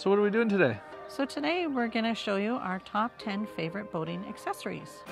So what are we doing today? So today we're going to show you our top 10 favorite boating accessories.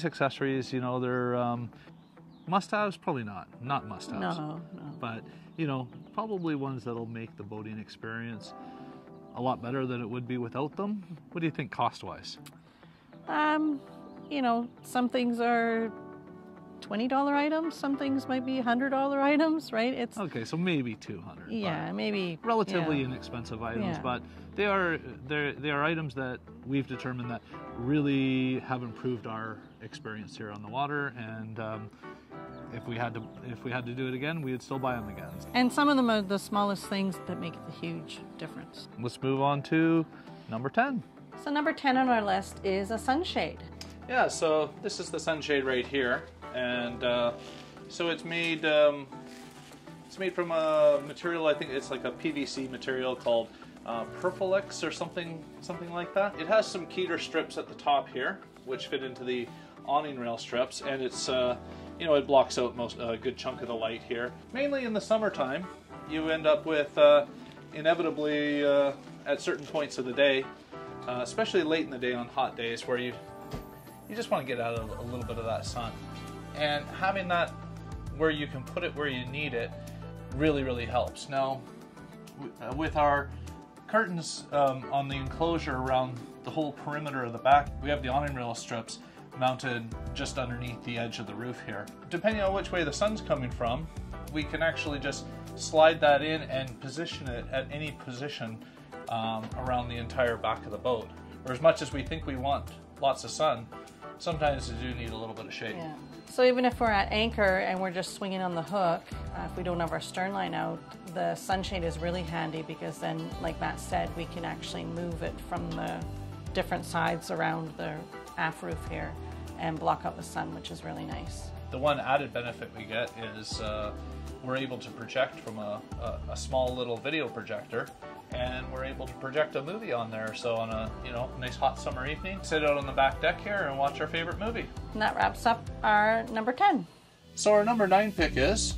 These accessories, you know, they're um, must-haves. Probably not. Not must-haves. No, no. But you know, probably ones that'll make the boating experience a lot better than it would be without them. What do you think, cost-wise? Um, you know, some things are $20 items, some things might be $100 items, right? It's Okay, so maybe two hundred. yeah, maybe Relatively yeah. inexpensive items, Yeah. but they are they they are items that we've determined that really have improved our experience here on the water, and um, if we had to if we had to do it again, we would still buy them again. And some of them are the smallest things that make the huge difference. Let's move on to number ten. So number 10 on our list is a sunshade. Yeah, so this is the sunshade right here, and uh, so it's made um, it's made from a material. I think it's like a PVC material called uh, or something something like that. It has some Keder strips at the top here, which fit into the awning rail strips, and it's uh, you know it blocks out most a good chunk of the light here. Mainly in the summertime, you end up with uh, inevitably uh, at certain points of the day, uh, especially late in the day on hot days, where you you just want to get out of a little bit of that sun. And having that where you can put it where you need it really, really helps. Now, uh, with our curtains um, on the enclosure around the whole perimeter of the back, we have the awning rail strips mounted just underneath the edge of the roof here. Depending on which way the sun's coming from, we can actually just slide that in and position it at any position um, around the entire back of the boat. Or as much as we think we want lots of sun, sometimes we do need a little bit of shade. Yeah. So even if we're at anchor and we're just swinging on the hook, uh, if we don't have our stern line out, the sunshade is really handy because then, like Matt said, we can actually move it from the different sides around the aft roof here and block out the sun, which is really nice. The one added benefit we get is uh, we're able to project from a, a, a small little video projector and we're able to project a movie on there. So on a you know nice hot summer evening, sit out on the back deck here and watch our favorite movie. And that wraps up our number 10 So our number nine pick is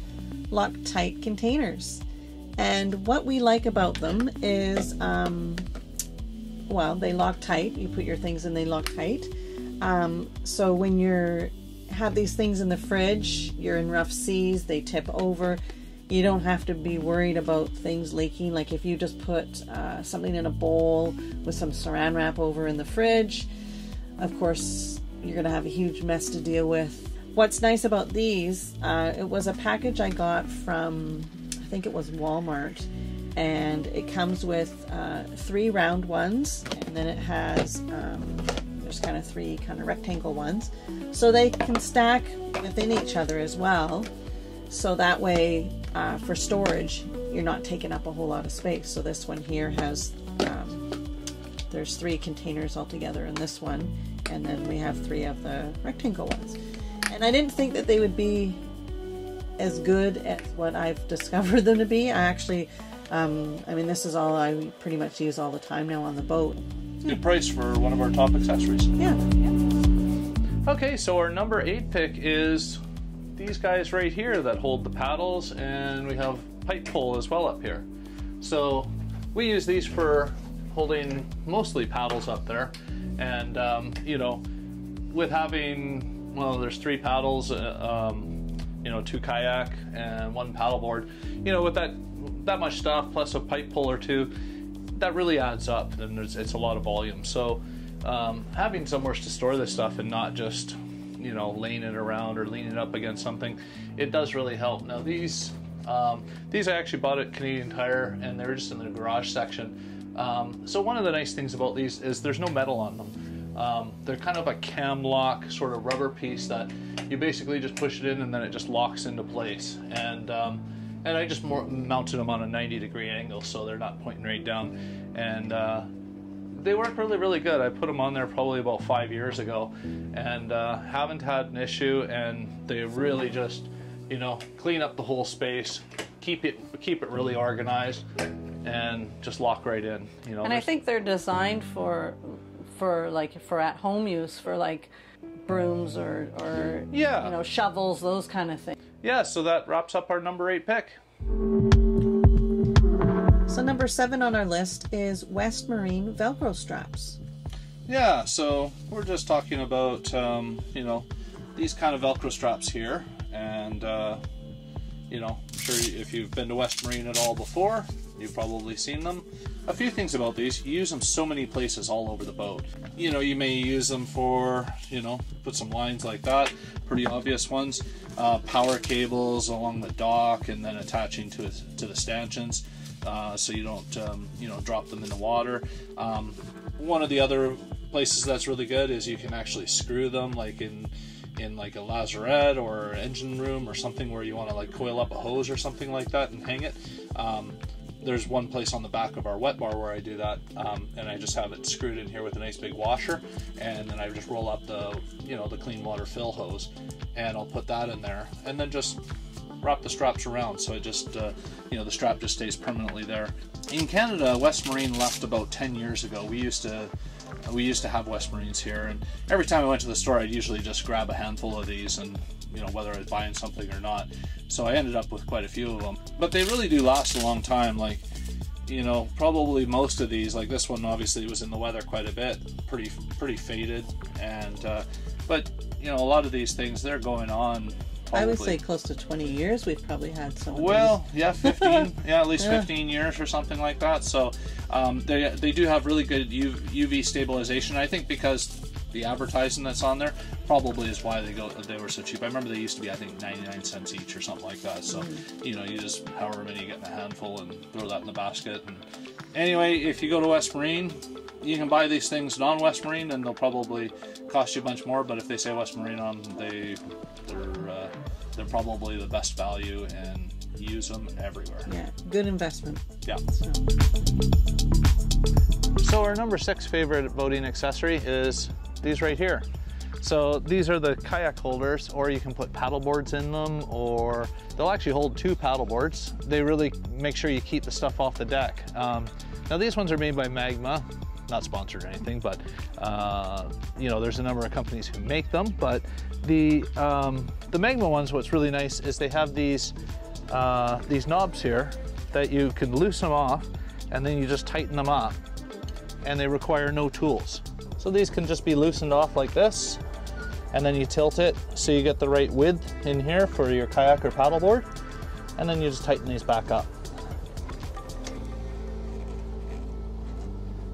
Loctite containers. And what we like about them is, um, well, they lock tight. You put your things in, they lock tight. Um, so when you're have these things in the fridge, you're in rough seas, they tip over. You don't have to be worried about things leaking. Like if you just put uh, something in a bowl with some saran wrap over in the fridge, of course, you're going to have a huge mess to deal with. What's nice about these, uh, it was a package I got from, I think it was Walmart, and it comes with uh, three round ones, and then it has, um, there's kind of three kind of rectangle ones. So they can stack within each other as well. So that way, uh, for storage, you're not taking up a whole lot of space. So this one here has, um, there's three containers altogether in this one, and then we have three of the rectangle ones. And I didn't think that they would be as good as what I've discovered them to be. I actually, um, I mean, this is all I pretty much use all the time now on the boat. good price for one of our top accessories. Yeah. Okay, so our number eight pick is these guys right here that hold the paddles, and we have pipe pole as well up here. So we use these for holding mostly paddles up there, and um, you know, with having well, there's three paddles, uh, um, you know, two kayak and one paddleboard. You know, with that that much stuff plus a pipe pole or two, that really adds up, and there's, it's a lot of volume. So um, having somewhere to store this stuff and not just you know laying it around or leaning it up against something, it does really help. Now these um, these I actually bought at Canadian Tire and they're just in the garage section. Um, so one of the nice things about these is there's no metal on them. Um, they're kind of a cam lock sort of rubber piece that you basically just push it in and then it just locks into place. And um, and I just more, mounted them on a 90 degree angle so they're not pointing right down. And uh, they work really, really good. I put them on there probably about five years ago, and uh, haven't had an issue. And they really just, you know, clean up the whole space, keep it keep it really organized, and just lock right in. You know, And I think they're designed for for like for at home use for like brooms or or Yeah. you know shovels those kind of things. yeah. So that wraps up our number eight pick. So number seven on our list is West Marine Velcro straps. Yeah, so we're just talking about um, you know these kind of Velcro straps here, and uh, you know, I'm sure if you've been to West Marine at all before, you've probably seen them. A few things about these: you use them so many places all over the boat. You know, you may use them for you know put some lines like that, pretty obvious ones. Uh, power cables along the dock, and then attaching to to the stanchions uh, so you don't um, you know drop them in the water. Um, one of the other places that's really good is you can actually screw them like in in like a lazarette or engine room or something where you want to like coil up a hose or something like that and hang it. Um, there's one place on the back of our wet bar where I do that, um, and I just have it screwed in here with a nice big washer, and then I just roll up the you know the clean water fill hose, and I'll put that in there, and then just wrap the straps around so it just uh, you know the strap just stays permanently there. In canada west marine left about 10 years ago. We used to we used to have west marines here and every time i went to the store i'd usually just grab a handful of these and you know whether i was buying something or not. So i ended up with quite a few of them. But they really do last a long time like you know probably most of these like this one obviously was in the weather quite a bit pretty pretty faded. And uh, but you know a lot of these things they're going on I would say close to 20 years we've probably had some. well, yeah, 15, yeah, at least Yeah. 15 years or something like that. So um, they, they do have really good UV stabilization. I think because the advertising that's on there probably is why they go they were so cheap. I remember they used to be I think 99 cents each or something like that. So you know you just however many you get in a handful and throw that in the basket. And anyway, if you go to West Marine, you can buy these things non-West Marine and they'll probably cost you a bunch more. But if they say West Marine on, they they're they're probably the best value and use them everywhere. Yeah, good investment. Yeah. So, So our number six favorite boating accessory is these right here. So these are the kayak holders, or you can put paddle boards in them, or they'll actually hold two paddle boards. They really make sure you keep the stuff off the deck. Um, now these ones are made by Magma, not sponsored or anything, but uh, you know there's a number of companies who make them. But the um, the Magma ones, what's really nice is they have these uh, these knobs here that you can loosen them off, and then you just tighten them up and they require no tools. So these can just be loosened off like this, and then you tilt it so you get the right width in here for your kayak or paddleboard, and then you just tighten these back up.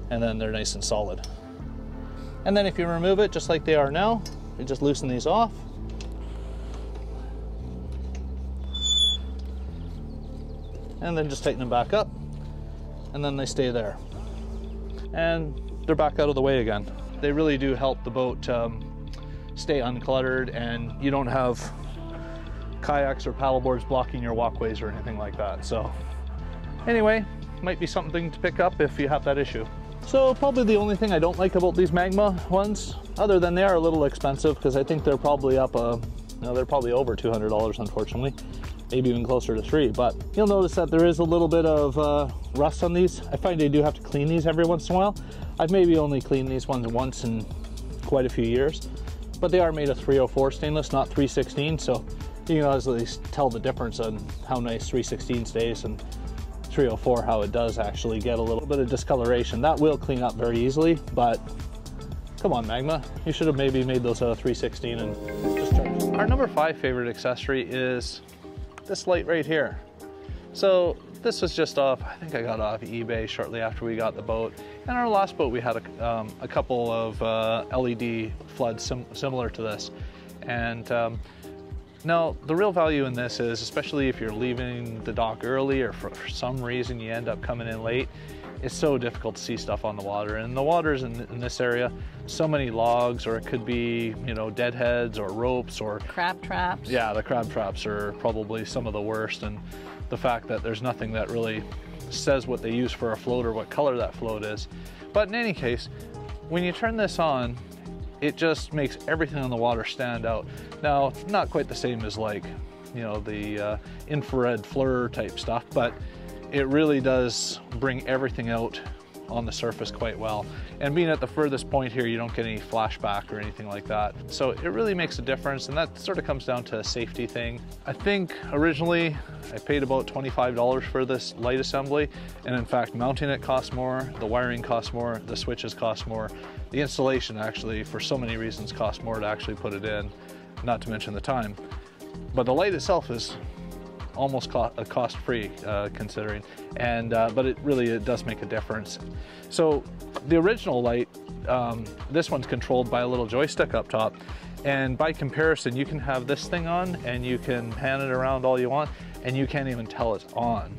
And then they're nice and solid. And then if you remove it just like they are now, you just loosen these off. And then just tighten them back up, and then they stay there and they're back out of the way again. They really do help the boat um, stay uncluttered and you don't have kayaks or paddleboards blocking your walkways or anything like that. So, anyway, might be something to pick up if you have that issue. So, probably the only thing I don't like about these Magma ones, other than they are a little expensive, because I think they're probably up a, no, they're probably over $200 unfortunately maybe even closer to three. But you'll notice that there is a little bit of uh, rust on these. I find I do have to clean these every once in a while. I've maybe only cleaned these ones once in quite a few years, but they are made of 304 stainless, not 316. So you can least tell the difference on how nice 316 stays and 304 how it does actually get a little bit of discoloration. That will clean up very easily, but come on Magma, you should have maybe made those out of 316 and just charged. Our number five favorite accessory is this light right here. So this was just off, I think I got off eBay shortly after we got the boat. And our last boat, we had a, um, a couple of uh, LED floods sim- similar to this. And um, now the real value in this is, especially if you're leaving the dock early or for, some reason you end up coming in late, it's so difficult to see stuff on the water. And the waters in, in this area, so many logs, or it could be, you know, deadheads or ropes or Crab traps. yeah, the crab traps are probably some of the worst, and the fact that there's nothing that really says what they use for a float or what color that float is. But in any case, when you turn this on, it just makes everything on the water stand out. Now, not quite the same as like, you know, the uh, infrared FLIR type stuff, but it really does bring everything out on the surface quite well. And being at the furthest point here, you don't get any flashback or anything like that. So it really makes a difference and that sort of comes down to a safety thing. I think originally I paid about $25 for this light assembly. And in fact, mounting it costs more, the wiring costs more, the switches cost more. The installation actually, for so many reasons, costs more to actually put it in, not to mention the time. But the light itself is almost uh, cost free uh, considering, and uh, but it really it does make a difference. So the original light, um, this one's controlled by a little joystick up top, and by comparison, you can have this thing on and you can pan it around all you want, and you can't even tell it's on.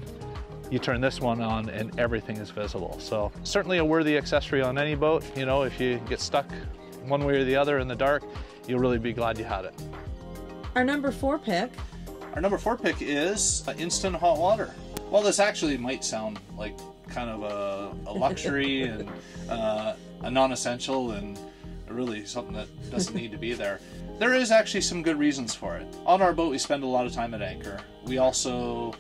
You turn this one on and everything is visible. So certainly a worthy accessory on any boat. You know, if you get stuck one way or the other in the dark, you'll really be glad you had it. Our number four pick our number four pick is uh, instant hot water. Well, this actually might sound like kind of a, a luxury and uh, a non-essential and really something that doesn't need to be there. There is actually some good reasons for it. On our boat, we spend a lot of time at anchor. We also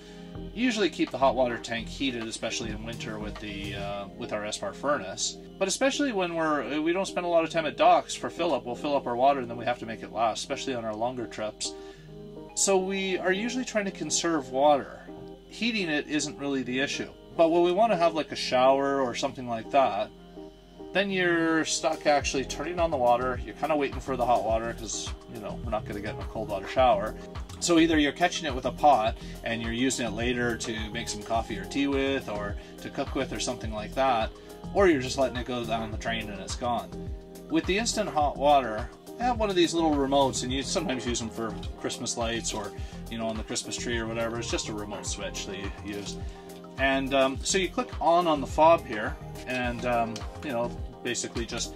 usually keep the hot water tank heated, especially in winter with the uh, with our Espar furnace. But especially when we're we don't spend a lot of time at docks for fill up. We'll fill up our water and then we have to make it last, especially on our longer trips. So we are usually trying to conserve water. Heating it isn't really the issue. But when we want to have like a shower or something like that, then you're stuck actually turning on the water. You're kind of waiting for the hot water because, you know, we're not going to get in a cold water shower. So either you're catching it with a pot and you're using it later to make some coffee or tea with or to cook with or something like that, or you're just letting it go down the drain and it's gone. With the instant hot water, I have one of these little remotes, and you sometimes use them for Christmas lights or, you know, on the Christmas tree or whatever. It's just a remote switch that you use. And um, so you click on on the fob here, and, um, you know, basically just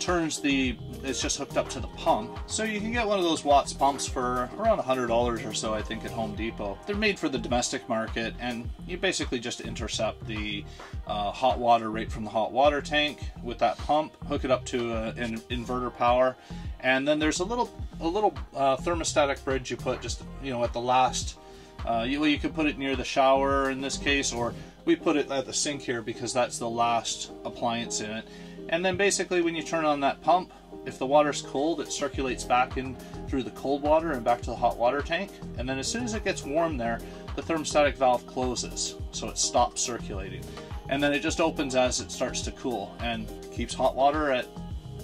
turns the it's just hooked up to the pump. So you can get one of those watts pumps for around a $100 or so i think at home depot. They're made for the domestic market and you basically just intercept the uh, hot water right from the hot water tank with that pump hook it up to a, an inverter power and then there's a little a little uh, thermostatic bridge you put just you know at the last uh, you, you could put it near the shower in this case or we put it at the sink here because that's the last appliance in it and then basically when you turn on that pump, if the water's cold, it circulates back in through the cold water and back to the hot water tank. And then as soon as it gets warm there, the thermostatic valve closes, so it stops circulating. And then it just opens as it starts to cool and keeps hot water at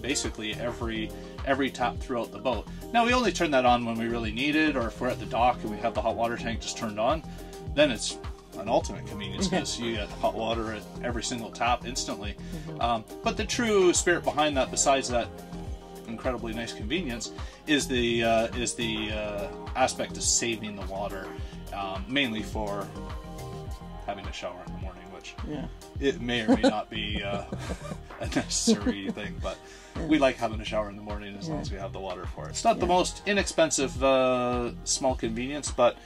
basically every every tap throughout the boat. Now we only turn that on when we really need it or if we're at the dock and we have the hot water tank just turned on, then it's an ultimate convenience because you get hot water at every single tap instantly. Mm-hmm. Um, but the true spirit behind that, besides that incredibly nice convenience, is the uh, is the uh, aspect of saving the water, um, mainly for having a shower in the morning, which yeah. it may or may not be uh, a necessary thing, but we like having a shower in the morning as long as we have the water for it. It's not yeah. the most inexpensive uh, small convenience, but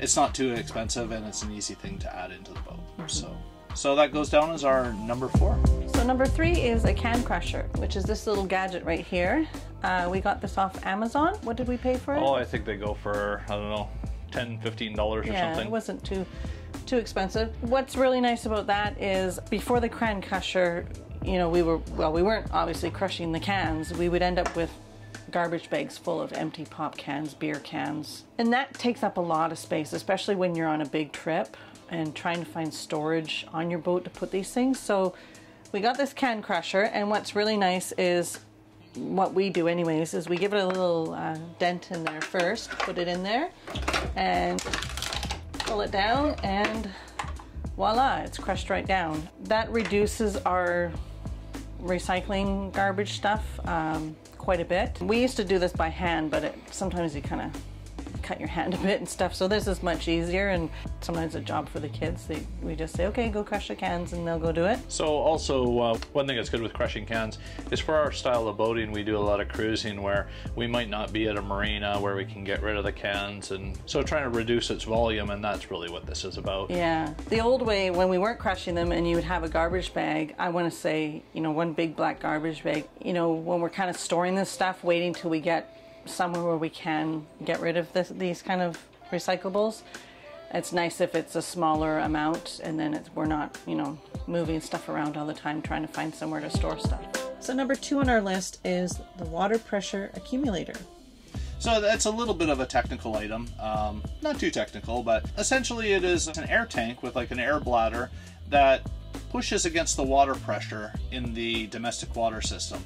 it's not too expensive and it's an easy thing to add into the boat. Mm-hmm. So, so that goes down as our number four. So number three is a can crusher, which is this little gadget right here. Uh, we got this off Amazon. What did we pay for it? Oh, I think they go for I don't know, 10 15 dollars or yeah, something. it wasn't too too expensive. What's really nice about that is before the can crusher, you know, we were well, we weren't obviously crushing the cans. We would end up with garbage bags full of empty pop cans, beer cans. And that takes up a lot of space, especially when you're on a big trip and trying to find storage on your boat to put these things. So we got this can crusher and what's really nice is what we do anyways is we give it a little uh, dent in there first, put it in there and pull it down and voila, it's crushed right down. That reduces our recycling garbage stuff. Um, quite a bit. We used to do this by hand, but it, sometimes you kind of cut your hand a bit and stuff. So this is much easier and sometimes a job for the kids. They, we just say, okay, go crush the cans and they'll go do it. So also uh, one thing that's good with crushing cans is for our style of boating, we do a lot of cruising where we might not be at a marina where we can get rid of the cans and so trying to reduce its volume and that's really what this is about. Yeah. The old way when we weren't crushing them and you would have a garbage bag, I want to say, you know, one big black garbage bag, you know, when we're kind of storing this stuff, waiting till we get somewhere where we can get rid of this, these kind of recyclables. It's nice if it's a smaller amount and then it's, we're not, you know, moving stuff around all the time trying to find somewhere to store stuff. So number two on our list is the water pressure accumulator. So that's a little bit of a technical item. Um, not too technical, but essentially it is an air tank with like an air bladder that pushes against the water pressure in the domestic water system.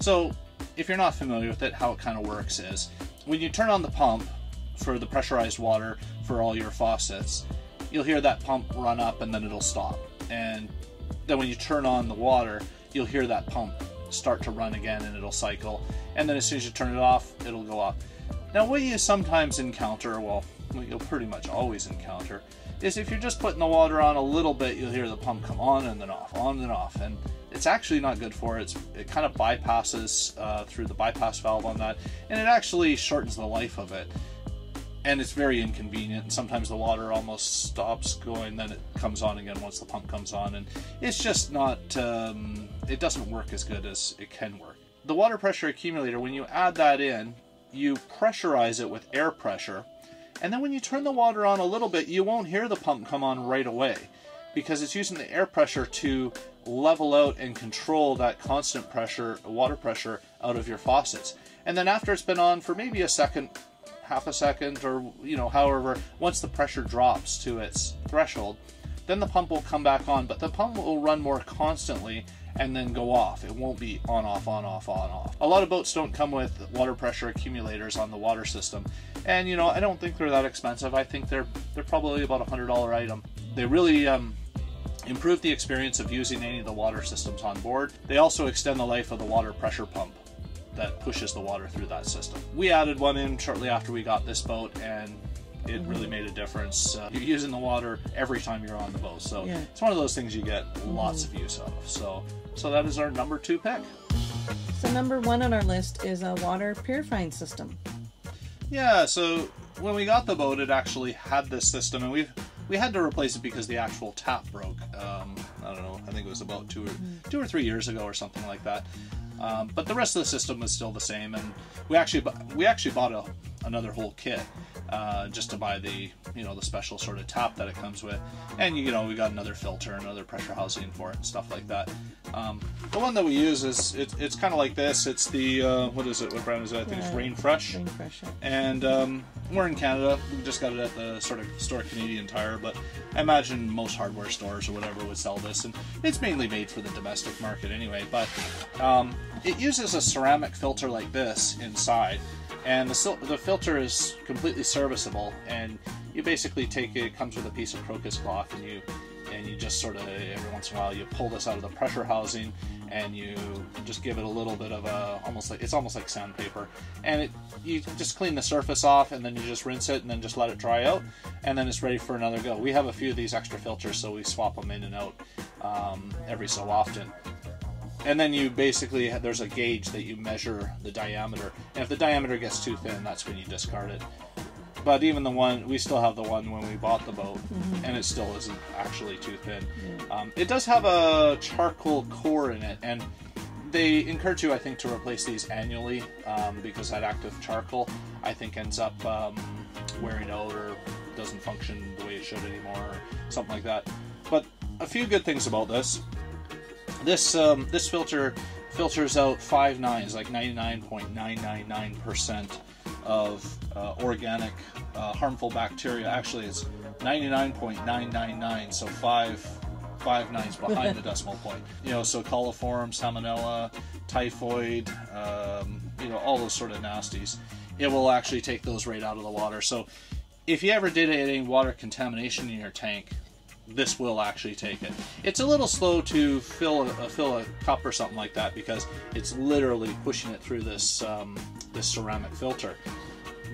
So if you're not familiar with it, how it kind of works is when you turn on the pump for the pressurized water for all your faucets, you'll hear that pump run up and then it'll stop. And then when you turn on the water, you'll hear that pump start to run again and it'll cycle. And then as soon as you turn it off, it'll go off. Now, what you sometimes encounter, well, what you'll pretty much always encounter, is if you're just putting the water on a little bit, you'll hear the pump come on and then off, on and off. And it's actually not good for it. It's, it kind of bypasses uh, through the bypass valve on that, and it actually shortens the life of it. And it's very inconvenient, and sometimes the water almost stops going, then it comes on again once the pump comes on, and it's just not, um, it doesn't work as good as it can work. The water pressure accumulator, when you add that in, you pressurize it with air pressure, and then when you turn the water on a little bit, you won't hear the pump come on right away because it's using the air pressure to level out and control that constant pressure, water pressure out of your faucets. And then after it's been on for maybe a second, half a second, or you know, however, once the pressure drops to its threshold, then the pump will come back on, but the pump will run more constantly and then go off. It won't be on, off, on, off, on, off. A lot of boats don't come with water pressure accumulators on the water system. And you know, I don't think they're that expensive. I think they're they're probably about a hundred dollar item. They really um, improve the experience of using any of the water systems on board. They also extend the life of the water pressure pump that pushes the water through that system. We added one in shortly after we got this boat and it really made a difference. Uh, you're using the water every time you're on the boat, so Yeah. it's one of those things you get lots of use of. So, so that is our number two pick. So number one on our list is a water purifying system. Yeah, so when we got the boat, it actually had this system, and we we had to replace it because the actual tap broke. Um, I don't know. I think it was about two or two or three years ago or something like that. Um, but the rest of the system was still the same, and we actually bu- we actually bought a, another whole kit uh, just to buy the you know the special sort of top that it comes with, and you know we got another filter, and another pressure housing for it, and stuff like that. Um, the one that we use is it, it's kind of like this. It's the uh, what is it? What brand is it? I think it's Yeah. Rainfresh Rain fresher. and um, we're in Canada. We just got it at the sort of store Canadian Tire, but I imagine most hardware stores or whatever would sell this, and it's mainly made for the domestic market anyway. But um, it uses a ceramic filter like this inside, and the the filter is completely serviceable, and you basically take it. It comes with a piece of crocus cloth, and you and you just sort of every once in a while you pull this out of the pressure housing and you just give it a little bit of a almost like it's almost like sandpaper and it you just clean the surface off and then you just rinse it and then just let it dry out and then it's ready for another go we have a few of these extra filters so we swap them in and out um, every so often and then you basically there's a gauge that you measure the diameter. And if the diameter gets too thin that's when you discard it. But even the one we still have the one when we bought the boat and it still isn't actually too thin. Um, it does have a charcoal core in it and they encourage you i think to replace these annually um, because that active charcoal i think ends up um, wearing out or doesn't function the way it should anymore or something like that. But a few good things about this this um, this filter filters out five nines, like 99.999% of uh, organic uh, harmful bacteria. Actually, it's 99.999, so five five nines behind the decimal point. You know, so coliform, salmonella, typhoid, um, you know, all those sort of nasties. It will actually take those right out of the water. So if you ever did any water contamination in your tank, this will actually take it. It's a little slow to fill a, fill a cup or something like that because it's literally pushing it through this um, this ceramic filter.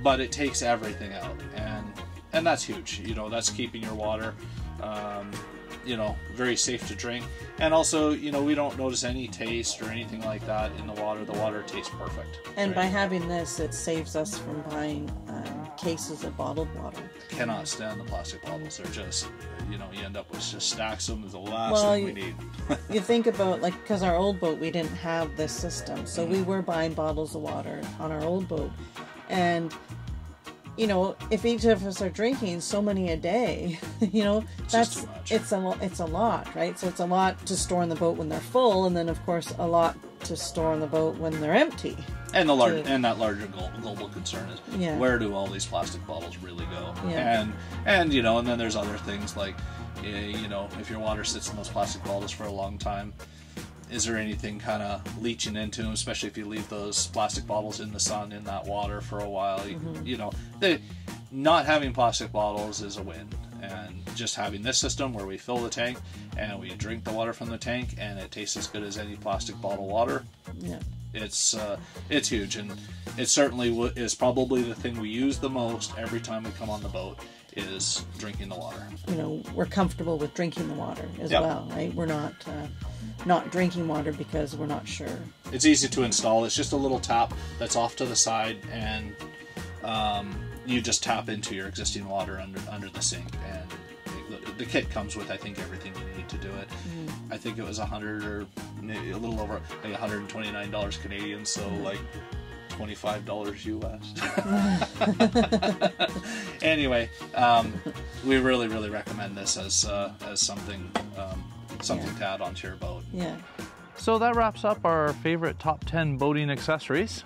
but it takes everything out, and and that's huge. You know, that's keeping your water, um, you know, very safe to drink, and also, you know, we don't notice any taste or anything like that in the water. The water tastes perfect. And by having this, it saves us from buying cases of bottled water. cannot stand the plastic bottles. They're just, you know, you end up with just stacks of them. Is the last Well, thing we you- need. You think about like because our old boat we didn't have this system, so Mm-hmm. we were buying bottles of water on our old boat, and you know if each of us are drinking so many a day, you know just that's it's a it's a lot, right? So it's a lot to store in the boat when they're full, and then of course a lot to store in the boat when they're empty. And the large and that larger global concern is Yeah. where do all these plastic bottles really go? Yeah. And and you know, and then there's other things like, eh, you know, if your water sits in those plastic bottles for a long time, is there anything kind of leaching into them? Especially if you leave those plastic bottles in the sun in that water for a while, you, Mm-hmm. you know, the not having plastic bottles is a win. And just having this system where we fill the tank and we drink the water from the tank and it tastes as good as any plastic bottle water, Yeah. It's uh, it's huge, and it certainly w- is probably the thing we use the most every time we come on the boat is drinking the water. you know we're comfortable with drinking the water as Yeah. well right we're not uh, not drinking water because we're not sure It's easy to install. It's just a little tap that's off to the side, and um, you just tap into your existing water under under the sink, and the, the kit comes with I think everything you need to do it. I think it was a hundred or maybe a little over like 129 dollars Canadian, so like. Twenty-five dollars US. anyway, um, we really, really recommend this as uh, as something um, something to add onto your boat. yeah So that wraps up our favorite top 10 boating accessories.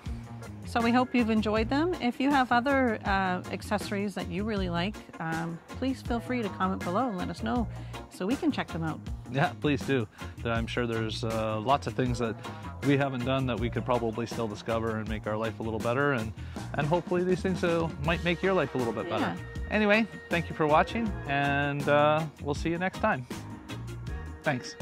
So we hope you've enjoyed them. If you have other uh, accessories that you really like, um, please feel free to comment below and let us know so we can check them out. Yeah, please do. I'm sure there's uh, lots of things that we haven't done that we could probably still discover and make our life a little better, and and hopefully these things will, might make your life a little bit better. Yeah. Anyway, thank you for watching, and uh, we'll see you next time. Thanks.